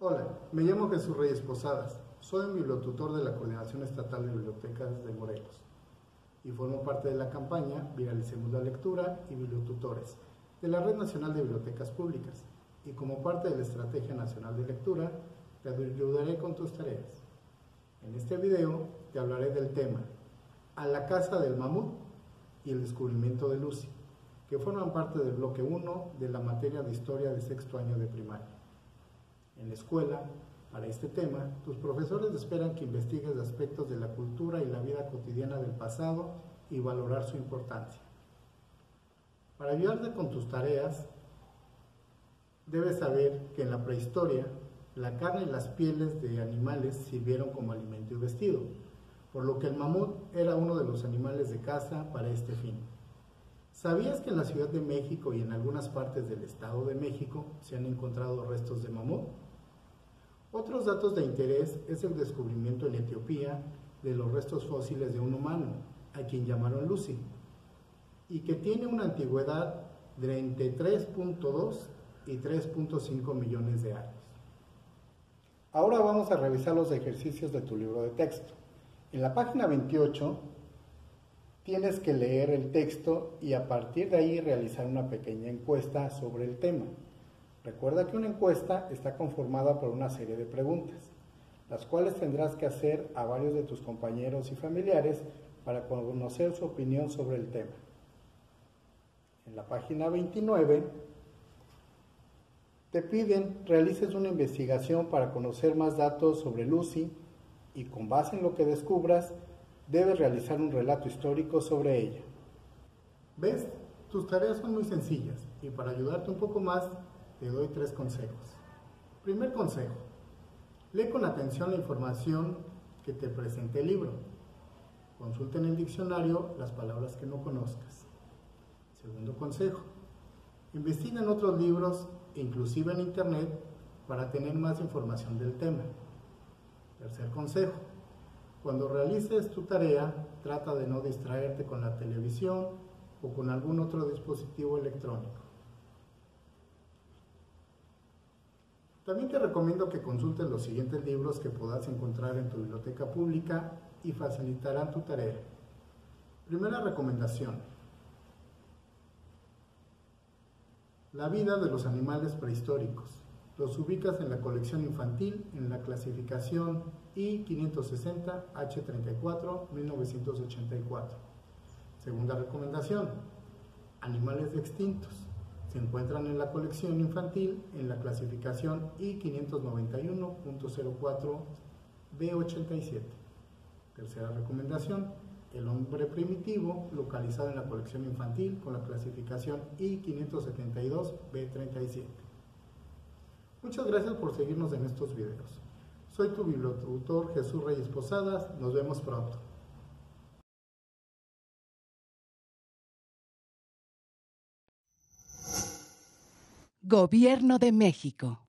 Hola, me llamo Jesús Reyes Posadas. Soy un bibliotutor de la Coordinación Estatal de Bibliotecas de Morelos y formo parte de la campaña Viralicemos la Lectura y Bibliotutores de la Red Nacional de Bibliotecas Públicas y como parte de la Estrategia Nacional de Lectura te ayudaré con tus tareas. En este video te hablaré del tema A la casa del mamut y el descubrimiento de Lucy, que forman parte del bloque 1 de la materia de historia de sexto año de primaria. En la escuela, para este tema, tus profesores esperan que investigues aspectos de la cultura y la vida cotidiana del pasado y valorar su importancia. Para ayudarte con tus tareas, debes saber que en la prehistoria la carne y las pieles de animales sirvieron como alimento y vestido, por lo que el mamut era uno de los animales de caza para este fin. ¿Sabías que en la Ciudad de México y en algunas partes del Estado de México se han encontrado restos de mamut? Otros datos de interés es el descubrimiento en Etiopía de los restos fósiles de un humano, a quien llamaron Lucy, y que tiene una antigüedad de entre 3.2 y 3.5 millones de años. Ahora vamos a revisar los ejercicios de tu libro de texto. En la página 28 tienes que leer el texto y a partir de ahí realizar una pequeña encuesta sobre el tema. Recuerda que una encuesta está conformada por una serie de preguntas, las cuales tendrás que hacer a varios de tus compañeros y familiares para conocer su opinión sobre el tema. En la página 29 te piden realices una investigación para conocer más datos sobre Lucy y con base en lo que descubras debes realizar un relato histórico sobre ella. ¿Ves? Tus tareas son muy sencillas y para ayudarte un poco más te doy tres consejos. Primer consejo, lee con atención la información que te presente el libro. Consulta en el diccionario las palabras que no conozcas. Segundo consejo, investiga en otros libros, inclusive en internet, para tener más información del tema. Tercer consejo, cuando realices tu tarea, trata de no distraerte con la televisión o con algún otro dispositivo electrónico. También te recomiendo que consultes los siguientes libros que podrás encontrar en tu biblioteca pública y facilitarán tu tarea. Primera recomendación. La vida de los animales prehistóricos. Los ubicas en la colección infantil en la clasificación I560H34 1984. Segunda recomendación. Animales extintos se encuentran en la colección infantil en la clasificación I591.04B87. Tercera recomendación, el hombre primitivo localizado en la colección infantil con la clasificación I572B37. Muchas gracias por seguirnos en estos videos. Soy tu bibliotutor Jesús Reyes Posadas, nos vemos pronto. Gobierno de México.